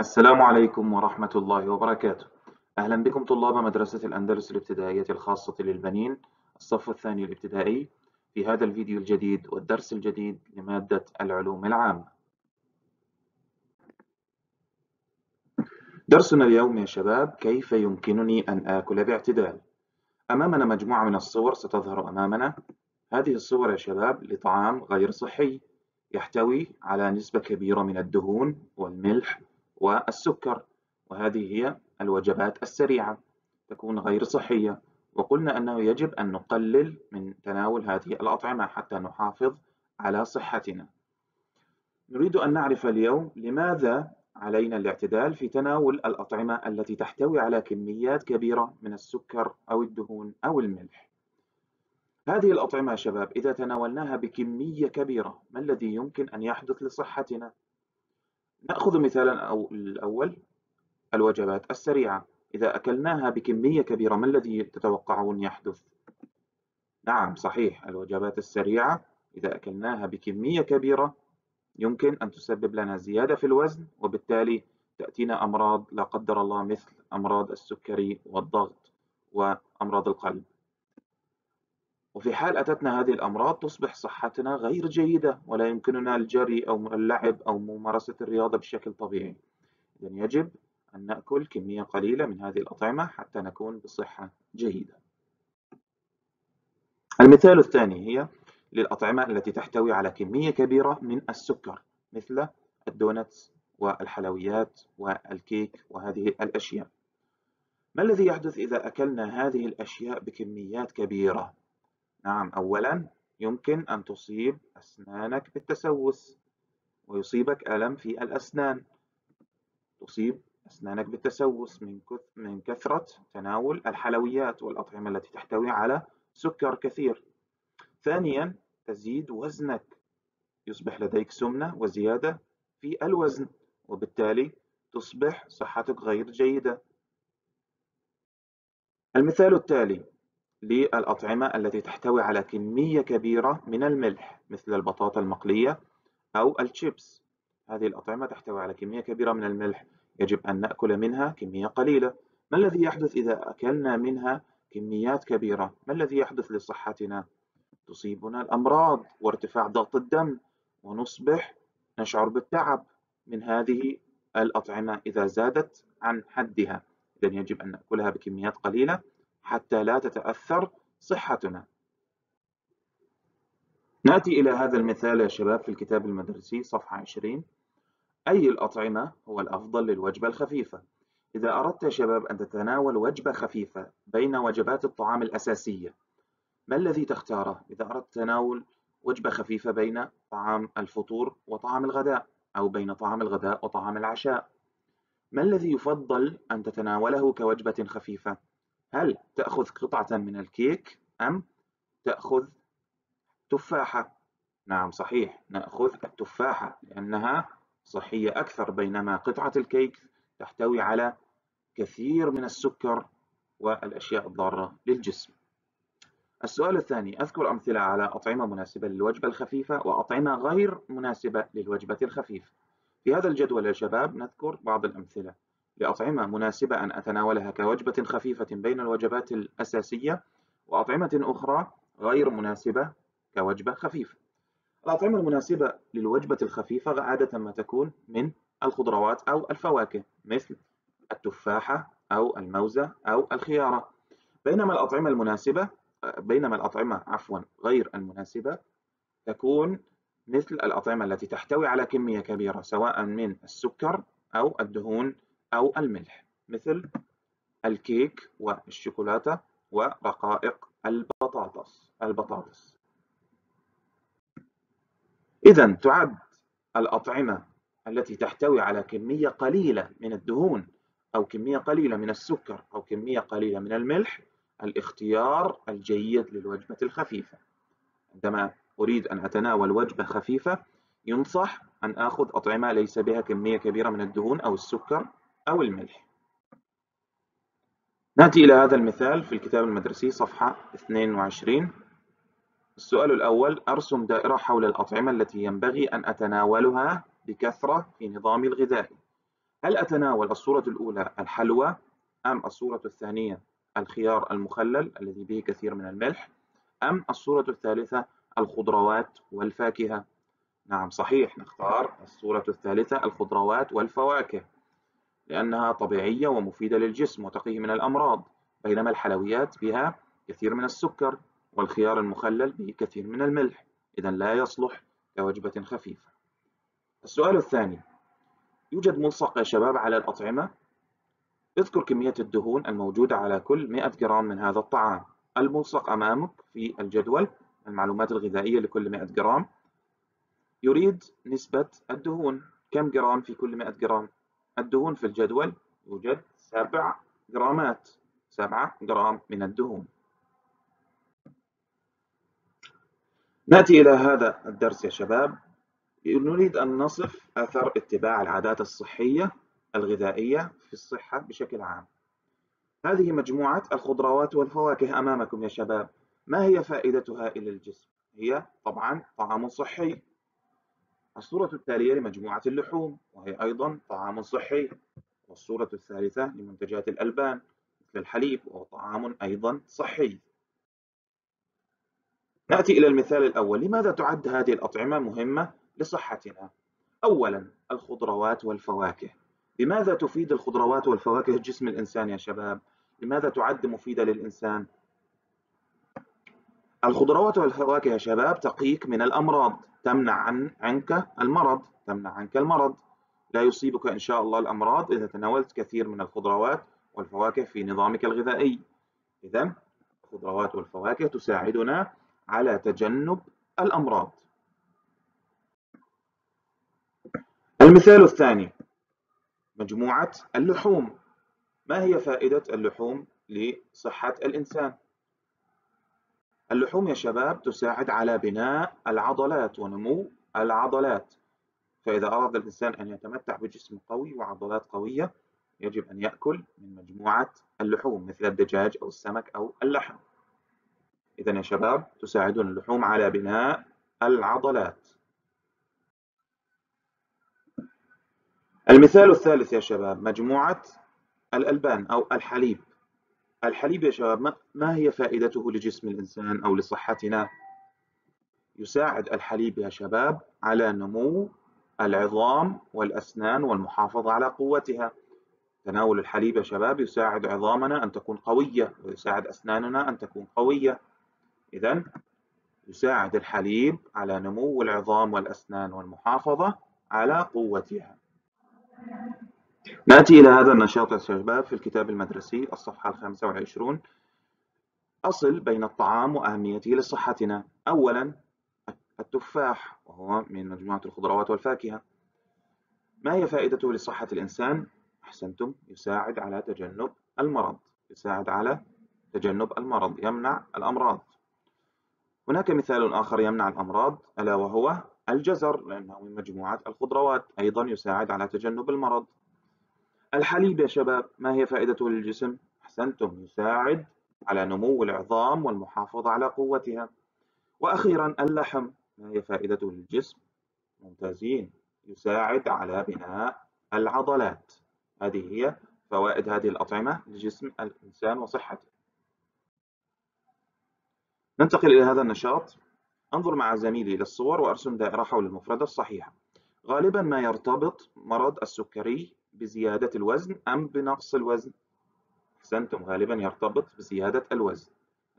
السلام عليكم ورحمة الله وبركاته. أهلا بكم طلاب مدرسة الأندلس الابتدائية الخاصة للبنين الصف الثاني الابتدائي في هذا الفيديو الجديد والدرس الجديد لمادة العلوم العامة. درسنا اليوم يا شباب كيف يمكنني أن آكل باعتدال. أمامنا مجموعة من الصور ستظهر أمامنا. هذه الصور يا شباب لطعام غير صحي يحتوي على نسبة كبيرة من الدهون والملح والسكر وهذه هي الوجبات السريعة تكون غير صحية. وقلنا أنه يجب أن نقلل من تناول هذه الأطعمة حتى نحافظ على صحتنا. نريد أن نعرف اليوم لماذا علينا الاعتدال في تناول الأطعمة التي تحتوي على كميات كبيرة من السكر أو الدهون أو الملح. هذه الأطعمة يا شباب إذا تناولناها بكمية كبيرة ما الذي يمكن أن يحدث لصحتنا؟ نأخذ مثالا أو الأول الوجبات السريعة. إذا أكلناها بكمية كبيرة ما الذي تتوقعون يحدث؟ نعم صحيح الوجبات السريعة. إذا أكلناها بكمية كبيرة يمكن أن تسبب لنا زيادة في الوزن وبالتالي تأتينا أمراض لا قدر الله مثل أمراض السكري والضغط وأمراض القلب. وفي حال أتتنا هذه الأمراض تصبح صحتنا غير جيدة ولا يمكننا الجري أو اللعب أو ممارسة الرياضة بشكل طبيعي. إذن يجب أن نأكل كمية قليلة من هذه الأطعمة حتى نكون بصحة جيدة. المثال الثاني هي للأطعمة التي تحتوي على كمية كبيرة من السكر مثل الدونتس والحلويات والكيك وهذه الأشياء. ما الذي يحدث إذا أكلنا هذه الأشياء بكميات كبيرة؟ نعم أولا يمكن أن تصيب أسنانك بالتسوس ويصيبك ألم في الأسنان. تصيب أسنانك بالتسوس من من كثرة تناول الحلويات والأطعمة التي تحتوي على سكر كثير. ثانيا تزيد وزنك. يصبح لديك سمنة وزيادة في الوزن وبالتالي تصبح صحتك غير جيدة. المثال التالي للأطعمة التي تحتوي على كمية كبيرة من الملح مثل البطاطا المقلية أو الشيبس. هذه الأطعمة تحتوي على كمية كبيرة من الملح. يجب أن نأكل منها كمية قليلة. ما الذي يحدث إذا أكلنا منها كميات كبيرة؟ ما الذي يحدث لصحتنا؟ تصيبنا الأمراض وارتفاع ضغط الدم ونصبح نشعر بالتعب من هذه الأطعمة إذا زادت عن حدها. إذن يجب أن نأكلها بكميات قليلة. حتى لا تتأثر صحتنا. نأتي إلى هذا المثال يا شباب في الكتاب المدرسي صفحة 20 أي الأطعمة هو الأفضل للوجبة الخفيفة؟ إذا أردت يا شباب أن تتناول وجبة خفيفة بين وجبات الطعام الأساسية ما الذي تختاره؟ إذا أردت تناول وجبة خفيفة بين طعام الفطور وطعام الغداء أو بين طعام الغداء وطعام العشاء ما الذي يفضل أن تتناوله كوجبة خفيفة؟ هل تأخذ قطعة من الكيك أم تأخذ تفاحة؟ نعم صحيح. نأخذ التفاحة لأنها صحية أكثر بينما قطعة الكيك تحتوي على كثير من السكر والأشياء الضارة للجسم. السؤال الثاني أذكر أمثلة على أطعمة مناسبة للوجبة الخفيفة وأطعمة غير مناسبة للوجبة الخفيفة. في هذا الجدول يا شباب نذكر بعض الأمثلة. لأطعمة مناسبة أن أتناولها كوجبة خفيفة بين الوجبات الأساسية وأطعمة أخرى غير مناسبة كوجبة خفيفة. الأطعمة المناسبة للوجبة الخفيفة عادة ما تكون من الخضروات أو الفواكه مثل التفاحة أو الموزة أو الخيارة. بينما الأطعمة المناسبة بينما الأطعمة عفوا غير المناسبة تكون مثل الأطعمة التي تحتوي على كمية كبيرة سواء من السكر أو الدهون أو الملح مثل الكيك والشوكولاتة ورقائق البطاطس البطاطس. إذا تعد الأطعمة التي تحتوي على كمية قليلة من الدهون أو كمية قليلة من السكر أو كمية قليلة من الملح الاختيار الجيد للوجبة الخفيفة. عندما أريد أن أتناول وجبة خفيفة ينصح أن آخذ أطعمة ليس بها كمية كبيرة من الدهون أو السكر أو الملح. نأتي إلى هذا المثال في الكتاب المدرسي صفحة 22 السؤال الأول أرسم دائرة حول الأطعمة التي ينبغي أن أتناولها بكثرة في نظامي الغذائي هل أتناول الصورة الأولى الحلوى أم الصورة الثانية الخيار المخلل الذي به كثير من الملح أم الصورة الثالثة الخضروات والفاكهة؟ نعم صحيح نختار الصورة الثالثة الخضروات والفواكه. لأنها طبيعية ومفيدة للجسم وتقيه من الأمراض بينما الحلويات بها كثير من السكر والخيار المخلل به كثير من الملح إذا لا يصلح كوجبة خفيفة. السؤال الثاني يوجد ملصق يا شباب على الأطعمة؟ اذكر كمية الدهون الموجودة على كل 100 جرام من هذا الطعام. الملصق أمامك في الجدول المعلومات الغذائية لكل 100 جرام. يريد نسبة الدهون كم جرام في كل 100 جرام؟ الدهون في الجدول يوجد 7 جرامات 7 جرام من الدهون. نأتي إلى هذا الدرس يا شباب. نريد أن نصف أثر اتباع العادات الصحية الغذائية في الصحة بشكل عام. هذه مجموعة الخضروات والفواكه أمامكم يا شباب. ما هي فائدتها إلى الجسم؟ هي طبعا طعام صحي. الصورة التالية لمجموعة اللحوم وهي أيضا طعام صحي والصورة الثالثة لمنتجات الألبان مثل الحليب وهو طعام أيضا صحي نأتي إلى المثال الأول لماذا تعد هذه الأطعمة مهمة لصحتنا؟ أولا الخضروات والفواكه لماذا تفيد الخضروات والفواكه جسم الإنسان يا شباب؟ لماذا تعد مفيدة للإنسان؟ الخضروات والفواكه يا شباب تقيك من الأمراض. تمنع عن عنك المرض. تمنع عنك المرض. لا يصيبك إن شاء الله الأمراض إذا تناولت كثير من الخضروات والفواكه في نظامك الغذائي. إذا الخضروات والفواكه تساعدنا على تجنب الأمراض. المثال الثاني مجموعة اللحوم. ما هي فائدة اللحوم لصحة الإنسان؟ اللحوم يا شباب تساعد على بناء العضلات ونمو العضلات. فإذا أراد الإنسان أن يتمتع بجسم قوي وعضلات قوية يجب أن يأكل من مجموعة اللحوم مثل الدجاج أو السمك أو اللحم. إذا يا شباب تساعدنا اللحوم على بناء العضلات. المثال الثالث يا شباب مجموعة الألبان أو الحليب. الحليب يا شباب ما هي فائدته لجسم الإنسان أو لصحتنا؟ يساعد الحليب يا شباب على نمو العظام والأسنان والمحافظة على قوتها. تناول الحليب يا شباب يساعد عظامنا أن تكون قوية ويساعد أسناننا أن تكون قوية. إذا يساعد الحليب على نمو العظام والأسنان والمحافظة على قوتها. نأتي إلى هذا النشاط يا شباب في الكتاب المدرسي الصفحة الخامسة والعشرون. أصل بين الطعام وأهميته لصحتنا. أولا التفاح وهو من مجموعة الخضروات والفاكهة. ما هي فائدته لصحة الإنسان؟ أحسنتم يساعد على تجنب المرض. يساعد على تجنب المرض يمنع الأمراض. هناك مثال آخر يمنع الأمراض ألا وهو الجزر لأنه من مجموعة الخضروات. أيضا يساعد على تجنب المرض. الحليب يا شباب ما هي فائدته للجسم؟ أحسنتم يساعد على نمو العظام والمحافظة على قوتها. وأخيرا اللحم ما هي فائدته للجسم؟ ممتازين يساعد على بناء العضلات. هذه هي فوائد هذه الأطعمة لجسم الإنسان وصحته. ننتقل إلى هذا النشاط. انظر مع زميلي للصور وأرسم دائرة حول المفردة الصحيحة. غالبا ما يرتبط مرض السكري بزيادة الوزن أم بنقص الوزن؟ أحسنتم غالبا يرتبط بزيادة الوزن.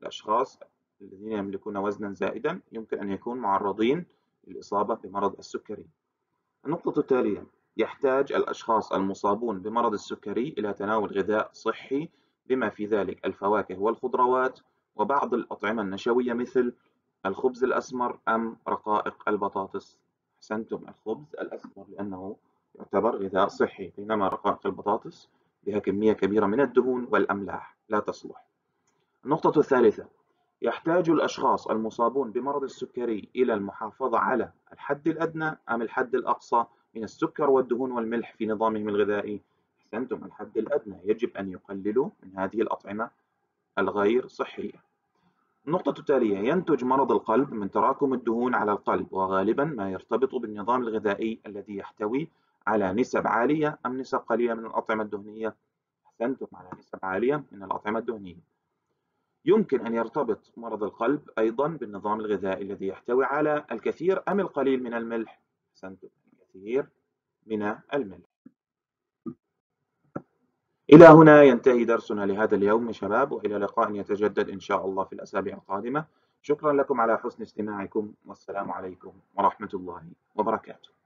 الأشخاص الذين يملكون وزنا زائدا يمكن أن يكونوا معرضين للإصابة بمرض السكري. النقطة التالية يحتاج الأشخاص المصابون بمرض السكري إلى تناول غذاء صحي بما في ذلك الفواكه والخضروات وبعض الأطعمة النشوية مثل الخبز الأسمر أم رقائق البطاطس. أحسنتم الخبز الأسمر لأنه يعتبر غذاء صحي بينما رقائق البطاطس بها كمية كبيرة من الدهون والأملاح لا تصلح. النقطة الثالثة يحتاج الأشخاص المصابون بمرض السكري إلى المحافظة على الحد الأدنى أم الحد الأقصى من السكر والدهون والملح في نظامهم الغذائي؟ أحسنتم الحد الأدنى يجب أن يقللوا من هذه الأطعمة الغير صحية. النقطة التالية ينتج مرض القلب من تراكم الدهون على القلب وغالبا ما يرتبط بالنظام الغذائي الذي يحتوي على نسب عالية أم نسب قليلة من الأطعمة الدهنية؟ أحسنتم على نسب عالية من الأطعمة الدهنية يمكن أن يرتبط مرض القلب أيضا بالنظام الغذائي الذي يحتوي على الكثير أم القليل من الملح؟ أحسنتم الكثير من الملح إلى هنا ينتهي درسنا لهذا اليوم يا شباب وإلى لقاء يتجدد إن شاء الله في الأسابيع القادمة شكرا لكم على حسن استماعكم والسلام عليكم ورحمة الله وبركاته